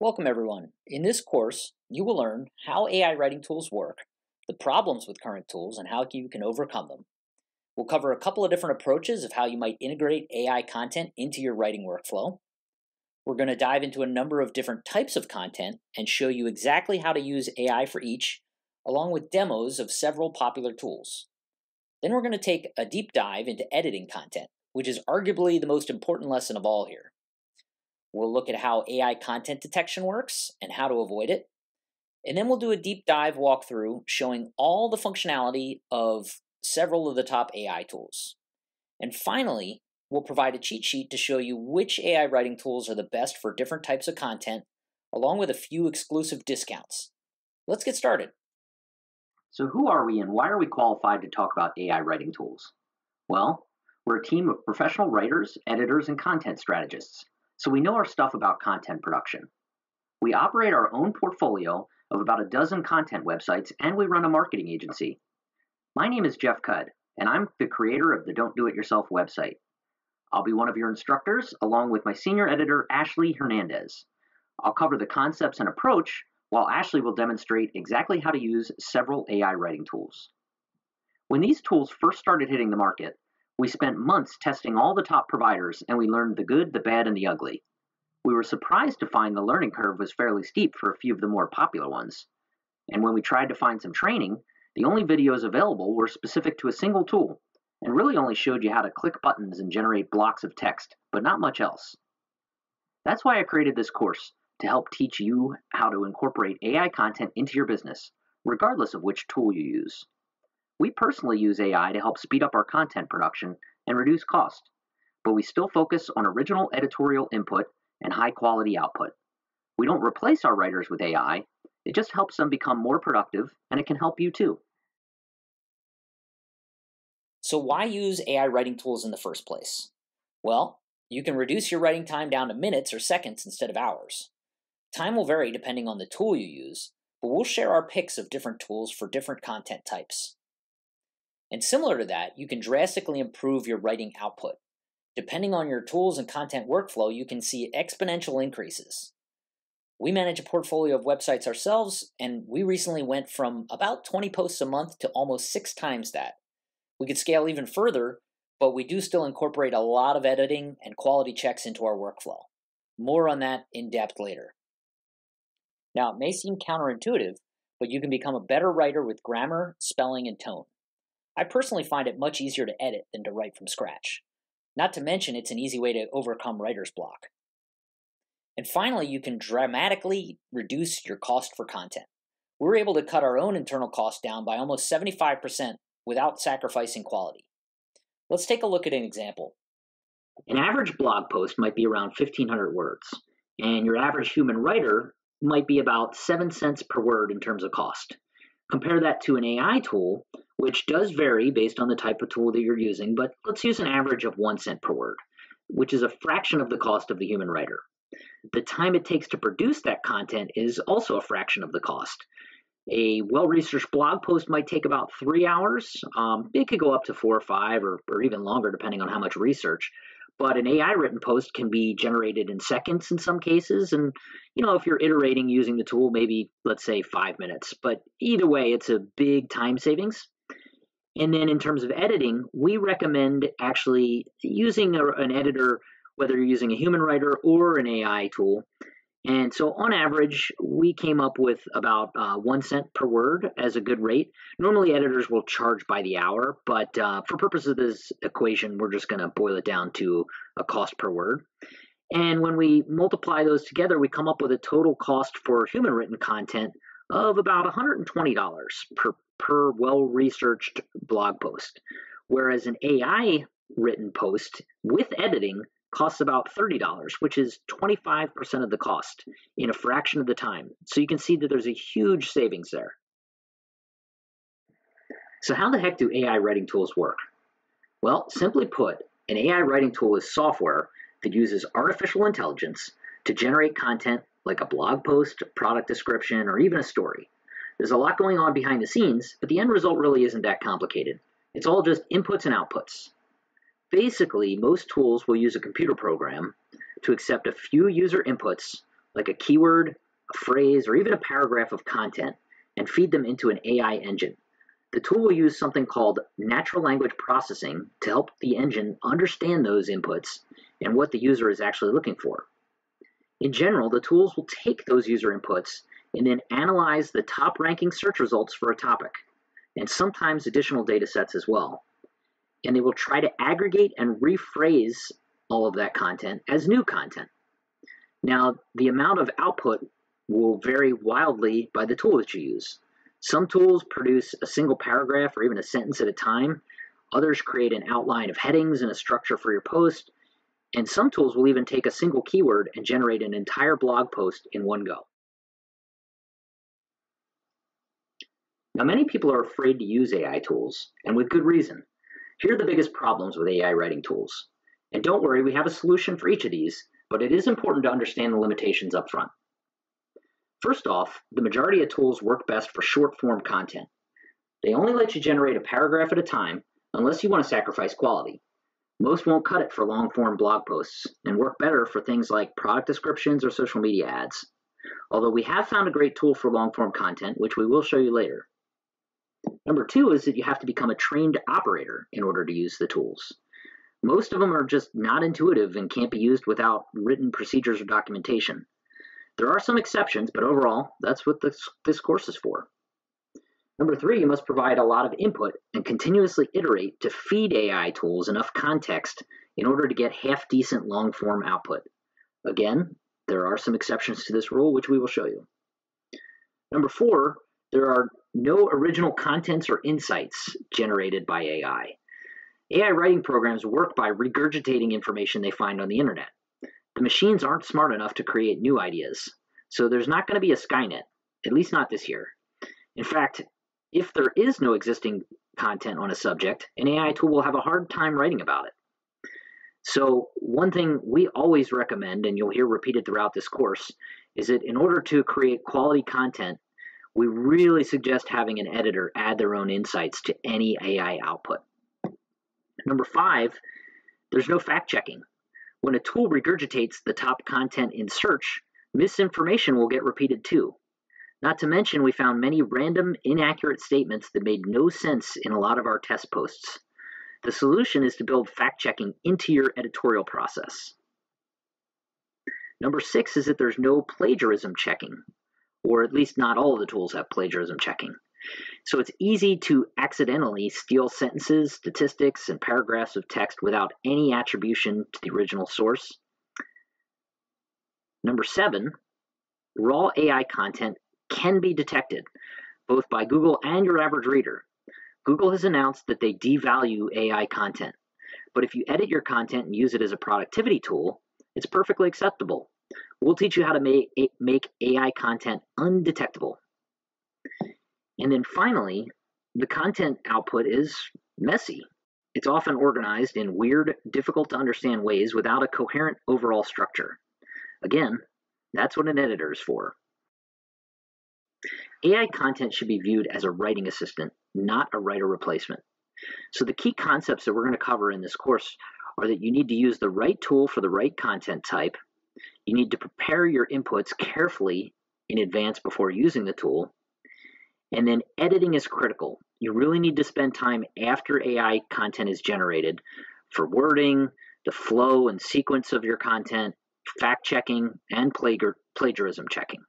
Welcome everyone. In this course, you will learn how AI writing tools work, the problems with current tools, and how you can overcome them. We'll cover a couple of different approaches of how you might integrate AI content into your writing workflow. We're going to dive into a number of different types of content and show you exactly how to use AI for each, along with demos of several popular tools. Then we're going to take a deep dive into editing content, which is arguably the most important lesson of all here. We'll look at how AI content detection works and how to avoid it. And then we'll do a deep dive walkthrough showing all the functionality of several of the top AI tools. And finally, we'll provide a cheat sheet to show you which AI writing tools are the best for different types of content, along with a few exclusive discounts. Let's get started. So, who are we and why are we qualified to talk about AI writing tools? Well, we're a team of professional writers, editors, and content strategists so we know our stuff about content production. We operate our own portfolio of about a dozen content websites, and we run a marketing agency. My name is Geoff Cudd, and I'm the creator of the Don't Do It Yourself website. I'll be one of your instructors, along with my senior editor, Ashley Hernandez. I'll cover the concepts and approach, while Ashley will demonstrate exactly how to use several AI writing tools. When these tools first started hitting the market, we spent months testing all the top providers and we learned the good, the bad, and the ugly. We were surprised to find the learning curve was fairly steep for a few of the more popular ones. And when we tried to find some training, the only videos available were specific to a single tool and really only showed you how to click buttons and generate blocks of text, but not much else. That's why I created this course to help teach you how to incorporate AI content into your business, regardless of which tool you use. We personally use AI to help speed up our content production and reduce cost, but we still focus on original editorial input and high quality output. We don't replace our writers with AI, it just helps them become more productive and it can help you too. So, why use AI writing tools in the first place? Well, you can reduce your writing time down to minutes or seconds instead of hours. Time will vary depending on the tool you use, but we'll share our picks of different tools for different content types. And similar to that, you can drastically improve your writing output. Depending on your tools and content workflow, you can see exponential increases. We manage a portfolio of websites ourselves, and we recently went from about 20 posts a month to almost six times that. We could scale even further, but we do still incorporate a lot of editing and quality checks into our workflow. More on that in depth later. Now, it may seem counterintuitive, but you can become a better writer with grammar, spelling, and tone. I personally find it much easier to edit than to write from scratch. Not to mention, it's an easy way to overcome writer's block. And finally, you can dramatically reduce your cost for content. We're able to cut our own internal cost down by almost 75% without sacrificing quality. Let's take a look at an example. An average blog post might be around 1,500 words, and your average human writer might be about 7 cents per word in terms of cost. Compare that to an AI tool, which does vary based on the type of tool that you're using, but let's use an average of one cent per word, which is a fraction of the cost of the human writer. The time it takes to produce that content is also a fraction of the cost. A well researched blog post might take about three hours. Um, it could go up to four or five or, or even longer, depending on how much research but an AI written post can be generated in seconds in some cases. And, you know, if you're iterating using the tool, maybe let's say five minutes. But either way, it's a big time savings. And then in terms of editing, we recommend actually using a, an editor, whether you're using a human writer or an AI tool, and so, on average, we came up with about uh, one cent per word as a good rate. Normally, editors will charge by the hour, but uh, for purposes of this equation, we're just going to boil it down to a cost per word. And when we multiply those together, we come up with a total cost for human written content of about $120 per, per well researched blog post. Whereas an AI written post with editing costs about $30, which is 25% of the cost in a fraction of the time. So you can see that there's a huge savings there. So, how the heck do AI writing tools work? Well, simply put, an AI writing tool is software that uses artificial intelligence to generate content like a blog post, product description, or even a story. There's a lot going on behind the scenes, but the end result really isn't that complicated. It's all just inputs and outputs. Basically, most tools will use a computer program to accept a few user inputs like a keyword, a phrase, or even a paragraph of content, and feed them into an AI engine. The tool will use something called natural language processing to help the engine understand those inputs and what the user is actually looking for. In general, the tools will take those user inputs and then analyze the top ranking search results for a topic, and sometimes additional data sets as well. And they will try to aggregate and rephrase all of that content as new content. Now, the amount of output will vary wildly by the tool that you use. Some tools produce a single paragraph or even a sentence at a time. Others create an outline of headings and a structure for your post. And some tools will even take a single keyword and generate an entire blog post in one go. Now, many people are afraid to use AI tools, and with good reason. Here are the biggest problems with AI writing tools. And don't worry, we have a solution for each of these, but it is important to understand the limitations up front. First off, the majority of tools work best for short form content. They only let you generate a paragraph at a time unless you want to sacrifice quality. Most won't cut it for long form blog posts and work better for things like product descriptions or social media ads. Although we have found a great tool for long form content, which we will show you later. Number two is that you have to become a trained operator in order to use the tools. Most of them are just not intuitive and can't be used without written procedures or documentation. There are some exceptions, but overall, that's what this, this course is for. Number three, you must provide a lot of input and continuously iterate to feed AI tools enough context in order to get half decent long form output. Again, there are some exceptions to this rule, which we will show you. Number four, there are no original contents or insights generated by AI. AI writing programs work by regurgitating information they find on the internet. The machines aren't smart enough to create new ideas, so there's not going to be a Skynet, at least not this year. In fact, if there is no existing content on a subject, an AI tool will have a hard time writing about it. So, one thing we always recommend, and you'll hear repeated throughout this course, is that in order to create quality content, we really suggest having an editor add their own insights to any AI output. Number five, there's no fact checking. When a tool regurgitates the top content in search, misinformation will get repeated too. Not to mention, we found many random, inaccurate statements that made no sense in a lot of our test posts. The solution is to build fact checking into your editorial process. Number six is that there's no plagiarism checking, or at least not all of the tools have plagiarism checking. So it's easy to accidentally steal sentences, statistics, and paragraphs of text without any attribution to the original source. Number seven, raw AI content can be detected both by Google and your average reader. Google has announced that they devalue AI content, but if you edit your content and use it as a productivity tool, it's perfectly acceptable. We'll teach you how to make, make AI content undetectable. And then finally, the content output is messy. It's often organized in weird, difficult to understand ways without a coherent overall structure. Again, that's what an editor is for. AI content should be viewed as a writing assistant, not a writer replacement. So, the key concepts that we're going to cover in this course are that you need to use the right tool for the right content type. You need to prepare your inputs carefully in advance before using the tool. And then editing is critical. You really need to spend time after AI content is generated for wording, the flow and sequence of your content, fact checking, and plagiarism checking.